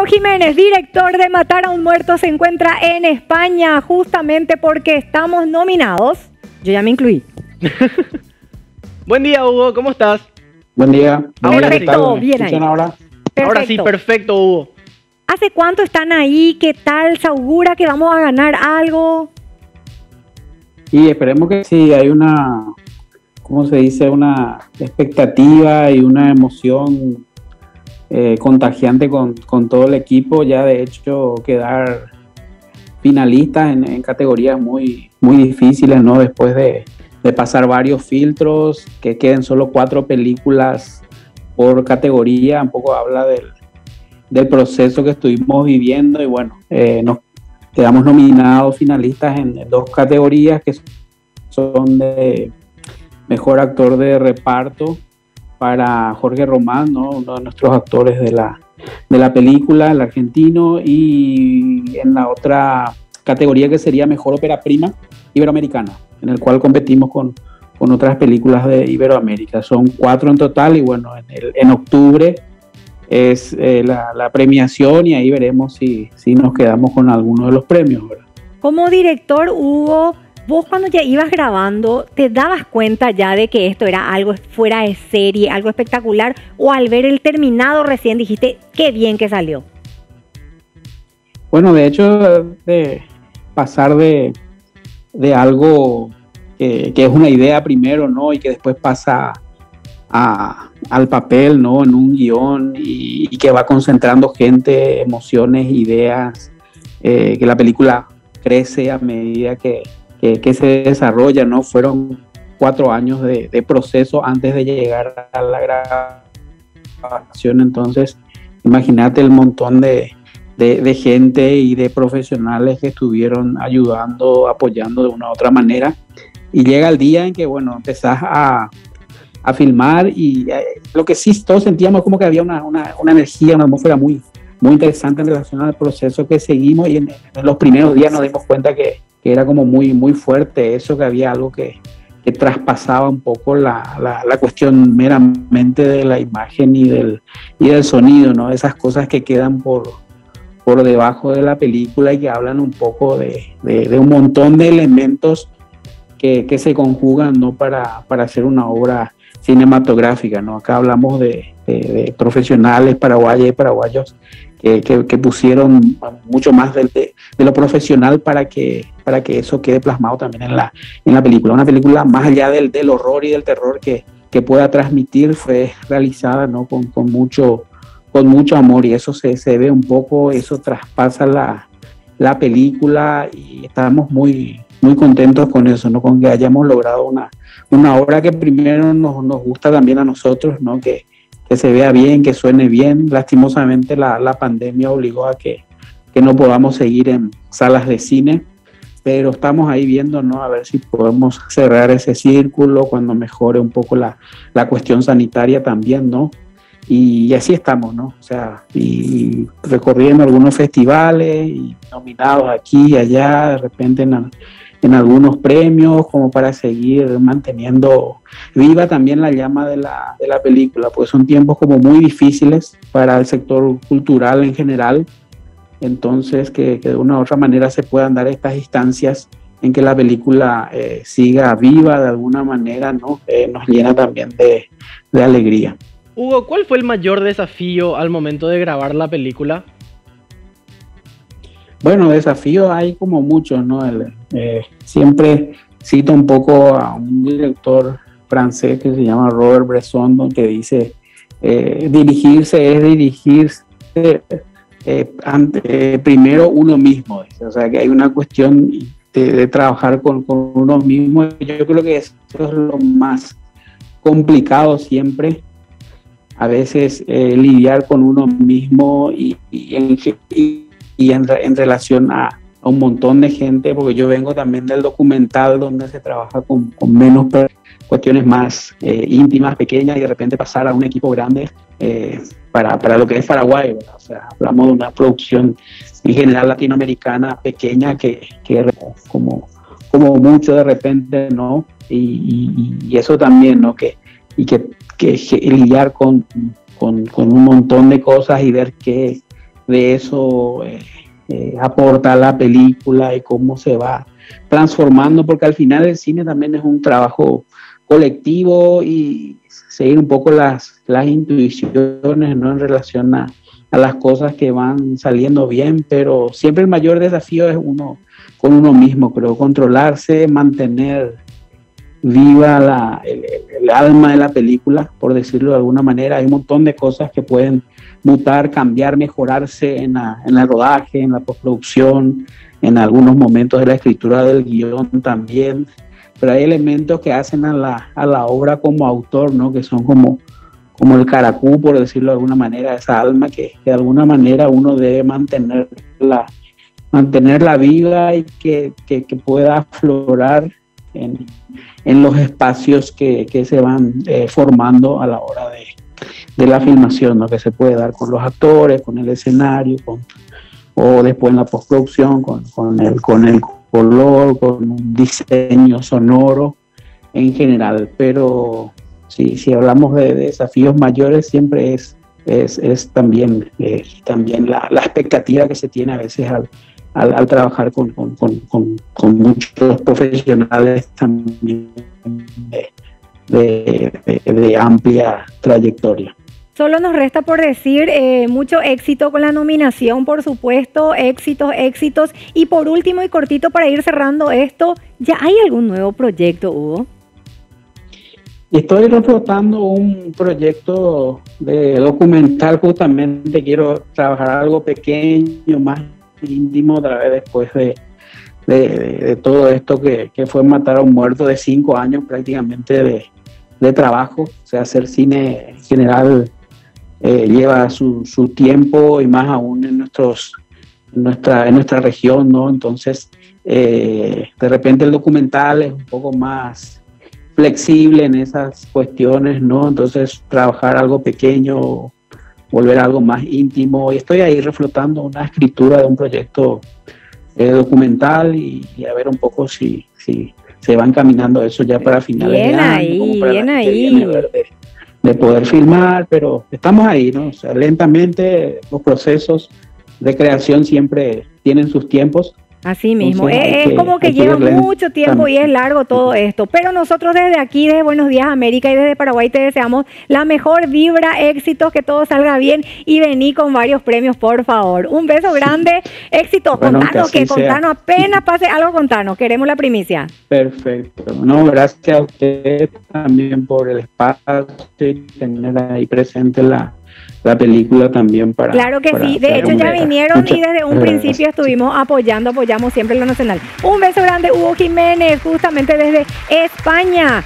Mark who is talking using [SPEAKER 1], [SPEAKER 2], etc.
[SPEAKER 1] Hugo Jiménez, director de Matar a un Muerto, se encuentra en España justamente porque estamos nominados. Yo ya me incluí.
[SPEAKER 2] Buen día, Hugo, ¿cómo estás?
[SPEAKER 3] Buen día.
[SPEAKER 1] Ahora
[SPEAKER 3] perfecto,
[SPEAKER 1] bien ahí.
[SPEAKER 3] ahora?
[SPEAKER 2] Ahora sí, perfecto, Hugo.
[SPEAKER 1] ¿Hace cuánto están ahí? ¿Qué tal? ¿Se augura que vamos a ganar algo?
[SPEAKER 3] Y esperemos que sí, hay una, ¿cómo se dice? Una expectativa y una emoción eh, contagiante con, todo el equipo. Ya de hecho quedar finalistas en, categorías muy, muy difíciles, ¿no? Después de, pasar varios filtros, que queden solo cuatro películas por categoría, un poco habla del, proceso que estuvimos viviendo y bueno, eh, nos quedamos nominados finalistas en dos categorías que son de mejor actor de reparto para Jorge Román, uno de nuestros actores de la, de la película, el argentino, y en la otra categoría que sería Mejor Ópera Prima Iberoamericana, en el cual competimos con, con otras películas de Iberoamérica. Son cuatro en total y bueno, en, el, en octubre es eh, la, la, premiación y ahí veremos si, si nos quedamos con alguno de los premios.
[SPEAKER 1] Como director, Hugo, vos cuando ya ibas grabando, ¿te dabas cuenta ya de que esto era algo fuera de serie, algo espectacular? ¿O al ver el terminado recién dijiste, qué bien que salió?
[SPEAKER 3] Bueno, de hecho, de pasar de, algo que, es una idea primero, ¿no? Y que después pasa al papel, ¿no? En un guion y, que va concentrando gente, emociones, ideas, eh, que la película crece a medida que, que, se desarrolla, ¿no? Fueron cuatro años de, proceso antes de llegar a la grabación, entonces imagínate el montón de, gente y de profesionales que estuvieron ayudando, apoyando de una u otra manera. Y llega el día en que, bueno, empezás a, filmar y eh, lo que sí todos sentíamos como que había una, energía, una atmósfera muy, muy interesante en relación al proceso que seguimos y en los primeros días nos dimos cuenta que, que era como muy, muy fuerte eso, que había algo que, que traspasaba un poco la, la, cuestión meramente de la imagen y del, y del sonido, ¿no? Esas cosas que quedan por, por debajo de la película y que hablan un poco de, de, un montón de elementos que, que se conjugan, ¿no? Para, para, hacer una obra cinematográfica, ¿no? Acá hablamos de, de profesionales paraguayos y paraguayos que, que, pusieron mucho más de, de, lo profesional para que, para que eso quede plasmado también en la, en la película. Una película más allá del, del horror y del terror que, que pueda transmitir, fue realizada ¿no? con, con, mucho, con mucho amor y eso se, se ve un poco, eso traspasa la, la película y estamos muy, muy contentos con eso, ¿no? con que hayamos logrado una, una obra que primero nos, nos gusta también a nosotros, ¿no? que, que se vea bien, que suene bien. Lastimosamente la, la pandemia obligó a que, que, no podamos seguir en salas de cine, pero estamos ahí viendo, ¿no? A ver si podemos cerrar ese círculo cuando mejore un poco la, la cuestión sanitaria también, ¿no? Y, así estamos, ¿no? O sea, y recorriendo algunos festivales y nominados aquí y allá, de repente en, en algunos premios, como para seguir manteniendo viva también la llama de la, de la película, pues son tiempos como muy difíciles para el sector cultural en general, entonces que, de una u otra manera se puedan dar estas instancias en que la película eh, siga viva de alguna manera, ¿no? Eh, nos llena también de, de alegría.
[SPEAKER 2] Hugo, ¿cuál fue el mayor desafío al momento de grabar la película?
[SPEAKER 3] Bueno, desafíos hay como muchos, ¿no? Eh, siempre cito un poco a un director francés que se llama Robert Bresson, que dice, eh, dirigirse es dirigirse eh, ante, primero uno mismo, o sea que hay una cuestión de, trabajar con, uno mismo, yo creo que eso es lo más complicado siempre, a veces lidiar con uno mismo y, y y en, en relación a, a, un montón de gente, porque yo vengo también del documental donde se trabaja con, con menos cuestiones más eh, íntimas, pequeñas, y de repente pasar a un equipo grande eh, para, para, lo que es Paraguay. O sea, hablamos de una producción en general latinoamericana pequeña que, que como, como mucho de repente, ¿no? Y, y, eso también, ¿no? Que, y que, que lidiar con, con, con, un montón de cosas y ver qué, de eso eh, eh, aporta la película y cómo se va transformando, porque al final el cine también es un trabajo colectivo y seguir un poco las, las intuiciones ¿no? en relación a, a las cosas que van saliendo bien, pero siempre el mayor desafío es uno con uno mismo, creo, controlarse, mantener viva la, el, alma de la película, por decirlo de alguna manera. Hay un montón de cosas que pueden mutar, cambiar, mejorarse en, la, en el rodaje, en la postproducción, en algunos momentos de la escritura del guion también. Pero hay elementos que hacen a la, a la obra como autor, ¿no? que son como, como el caracú, por decirlo de alguna manera, esa alma que, que de alguna manera uno debe mantenerla, mantenerla viva y que, que, que pueda aflorar en, en los espacios que, que se van eh, formando a la hora de, de la filmación, ¿no? que se puede dar con los actores, con el escenario, con, o después en la postproducción, con, con, el, con el color, con un diseño sonoro en general. Pero si, si hablamos de, desafíos mayores, siempre es, es, es también, eh, también la, la, expectativa que se tiene a veces al, al, trabajar con, muchos profesionales también de, amplia trayectoria.
[SPEAKER 1] Solo nos resta por decir eh, mucho éxito con la nominación, por supuesto, éxitos, éxitos. Y por último y cortito para ir cerrando esto, ¿ya hay algún nuevo proyecto, Hugo?
[SPEAKER 3] Estoy reflotando un proyecto de documental, justamente quiero trabajar algo pequeño, más íntimo otra vez después de, de, todo esto que, que, fue matar a un muerto de cinco años prácticamente de, de trabajo. O sea, hacer cine en general eh, lleva su, su, tiempo y más aún en, nuestros, nuestra, en nuestra región, ¿no? Entonces, eh, de repente el documental es un poco más flexible en esas cuestiones, ¿no? Entonces, trabajar algo pequeño volver a algo más íntimo. Y estoy ahí reflotando una escritura de un proyecto eh, documental y, a ver un poco si, si se va encaminando eso ya para finales
[SPEAKER 1] bien
[SPEAKER 3] de año.
[SPEAKER 1] Ahí, bien ahí,
[SPEAKER 3] de, poder filmar, pero estamos ahí, ¿no? O sea, lentamente los procesos de creación siempre tienen sus tiempos
[SPEAKER 1] Así mismo, es, como que lleva mucho tiempo y es largo todo esto, pero nosotros desde aquí, desde Buenos Días América y desde Paraguay te deseamos la mejor vibra, éxitos, que todo salga bien y vení con varios premios, por favor. Un beso grande, éxito, contanos, que, contanos, apenas pase algo, contanos, queremos la primicia.
[SPEAKER 3] Perfecto, no, gracias a usted también por el espacio y tener ahí presente la la película también para...
[SPEAKER 1] Claro que sí, de hecho ya vinieron y desde un principio estuvimos apoyando, apoyamos siempre lo nacional. Un beso grande, Hugo Jiménez, justamente desde España.